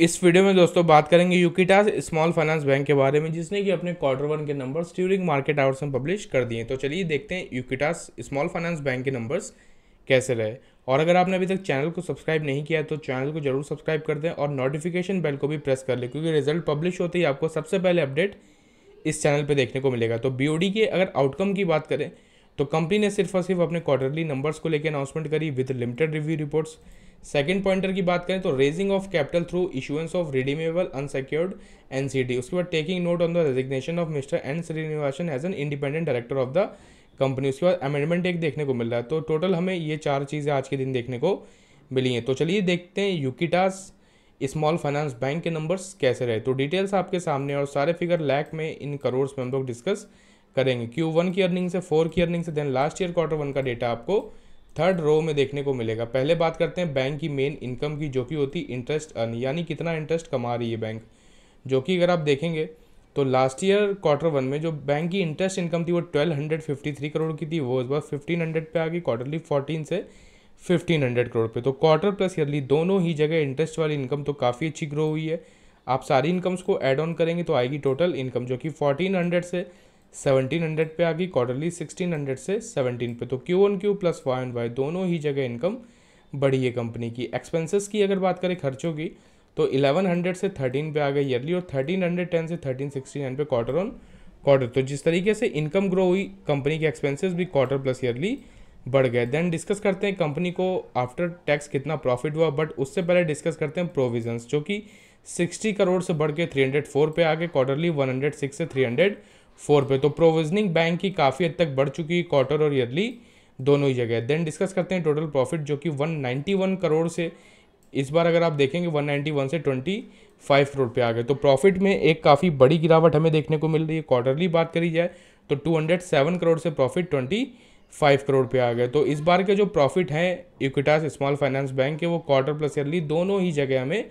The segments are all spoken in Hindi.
इस वीडियो में दोस्तों बात करेंगे यूकिटास स्मॉल फाइनेंस बैंक के बारे में, जिसने कि अपने क्वार्टर वन के नंबर्स ड्यूरिंग मार्केट आवर्स में पब्लिश कर दिए तो चलिए देखते हैं यूकिटास स्मॉल फाइनेंस बैंक के नंबर्स कैसे रहे। और अगर आपने अभी तक चैनल को सब्सक्राइब नहीं किया तो चैनल को ज़रूर सब्सक्राइब कर दें और नोटिफिकेशन बेल को भी प्रेस कर लें, क्योंकि रिज़ल्ट पब्लिश होते ही आपको सबसे पहले अपडेट इस चैनल पर देखने को मिलेगा। तो बी के अगर आउटकम की बात करें तो कंपनी ने सिर्फ़ और सिर्फ़ अपने क्वार्टरली नंबर्स को लेकर अनाउंसमेंट करी with limited review reports second pointer की बात करें तो raising of capital through issuance of redeemable unsecured NCD उसके बाद taking note on the resignation of mister N Srinivasan as an independent director of the company उसके बाद अमेंडमेंट एक देखने को मिल रहा है। तो टोटल हमें ये चार चीज़ें आज के दिन देखने को मिली हैं। तो चलिए देखते हैं यूकिटास स्मॉल फाइनेंस बैंक के नंबर्स कैसे रहे। तो डिटेल्स आपके सामने और सारे फिगर लैक में इन करोड़ में हम लोग डिस्कस करेंगे। क्यू वन की अर्निंग से फोर की अर्निंग से then last year quarter one का डेटा आपको थर्ड रो में देखने को मिलेगा। पहले बात करते हैं बैंक की मेन इनकम की, जो कि होती इंटरेस्ट अर्न यानी कितना इंटरेस्ट कमा रही है बैंक जो कि अगर आप देखेंगे तो लास्ट ईयर क्वार्टर वन में जो बैंक की इंटरेस्ट इनकम थी, वो twelve hundred fifty three crore की थी। वो इस बार फिफ्टीन हंड्रेड पे आ गई क्वार्टरली फोर्टीन से फिफ्टीन हंड्रेड करोड़ पे। तो क्वार्टर प्लस ईयरली दोनों ही जगह इंटरेस्ट वाली इनकम तो काफ़ी अच्छी ग्रो हुई है। आप सारी इनकम्स को ऐड ऑन करेंगे तो आएगी टोटल इनकम जो कि फोर्टीन हंड्रेड से सेवनटीन हंड्रेड पे आ गई क्वार्टरली सिक्सटीन हंड्रेड से सेवनटीन पे। तो Q one Q plus Y and Y दोनों ही जगह इनकम बढ़ी है कंपनी की। एक्सपेंसेस की अगर बात करें, खर्चों की तो इलेवन हंड्रेड से थर्टीन पे आ गई ईयरली और थर्टीन हंड्रेड टेन से थर्टीन सिक्सटी नाइन पे क्वार्टर ऑन क्वार्टर तो जिस तरीके से इनकम ग्रो हुई कंपनी के एक्सपेंसेस भी क्वार्टर प्लस ईयरली बढ़ गए। देन डिस्कस करते हैं कंपनी को आफ्टर टैक्स कितना प्रॉफिट हुआ बट उससे पहले डिस्कस करते हैं प्रोविजंस जो कि 60 करोड़ से बढ़ के 304 पे आ गए। क्वार्टरली 106 से 300 फोर पे। तो प्रोविजनिंग बैंक की काफ़ी हद तक बढ़ चुकी है क्वार्टर और ईयरली दोनों ही जगह। देन डिस्कस करते हैं टोटल प्रॉफिट जो कि 191 करोड़ से, इस बार अगर आप देखेंगे 191 से 25 करोड़ पे आ गए। तो प्रॉफिट में एक काफ़ी बड़ी गिरावट हमें देखने को मिल रही है। क्वार्टरली बात करी जाए तो 207 करोड़ से प्रॉफिट 25 करोड़ पे आ गए। तो इस बार के जो प्रॉफिट हैं इक्विटास स्मॉल फाइनेंस बैंक के, वो क्वार्टर प्लस ईयरली दोनों ही जगह हमें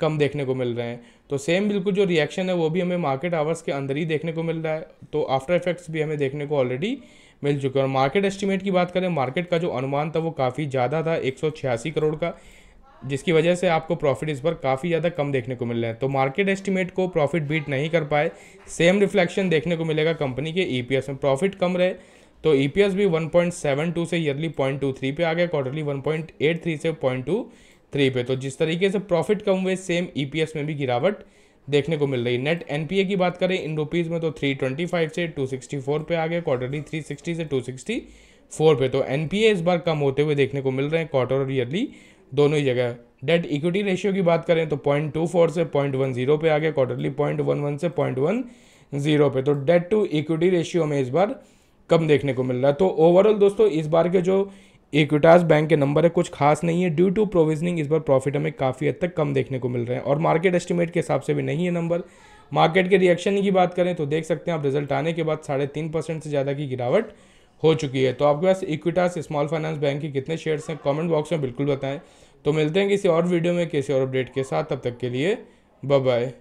कम देखने को मिल रहे हैं। तो सेम बिल्कुल जो रिएक्शन है, वो भी हमें मार्केट आवर्स के अंदर ही देखने को मिल रहा है। तो आफ्टर इफेक्ट्स भी हमें देखने को ऑलरेडी मिल चुके हैं। और मार्केट एस्टिमेट की बात करें मार्केट का जो अनुमान था, वो काफ़ी ज़्यादा था, एक सौ छियासी करोड़ का, जिसकी वजह से आपको प्रॉफिट इस पर काफ़ी ज़्यादा कम देखने को मिल रहा है। तो मार्केट एस्टिमेट को प्रॉफिट बीट नहीं कर पाए। सेम रिफ्लेक्शन देखने को मिलेगा कंपनी के ईपीएस में। प्रॉफिट कम रहे तो ईपीएस भी 1.72 से ईयरली 0.23 पे आ गया। क्वार्टरली 1.83 से 0.2 थ्री पे। तो जिस तरीके से प्रॉफिट कम हुए सेम ईपीएस में भी गिरावट देखने को मिल रही नेट एनपीए की बात करें इन रुपीज़ में तो 325 से 264 पे आ गया क्वार्टरली 360 से 264 पे। तो एनपीए इस बार कम होते हुए देखने को मिल रहे हैं क्वार्टर और ईयरली दोनों ही जगह। डेट इक्विटी रेशियो की बात करें तो पॉइंट टू फोर से पॉइंट वन ज़ीरो पे आ गया क्वार्टरली पॉइंट वन वन से पॉइंट वन ज़ीरो पे। तो डेट टू इक्विटी रेशियो में इस बार कम देखने को मिल रहा है। तो ओवरऑल दोस्तों, इस बार के जो इक्विटास बैंक के नंबर है, कुछ खास नहीं है ड्यू टू प्रोविजनिंग इस बार प्रॉफिट हमें काफ़ी हद तक कम देखने को मिल रहे हैं। और मार्केट एस्टिमेट के हिसाब से भी नहीं है नंबर मार्केट के रिएक्शन की बात करें तो देख सकते हैं आप रिज़ल्ट आने के बाद साढ़े तीन परसेंट से ज़्यादा की गिरावट हो चुकी है। तो आपके पास इक्विटास स्मॉल फाइनेंस बैंक के कितने शेयर्स हैं कमेंट बॉक्स में बिल्कुल बताएँ। तो मिलते हैं किसी और वीडियो में, किसी और अपडेट के साथ, तब तक के लिए बाय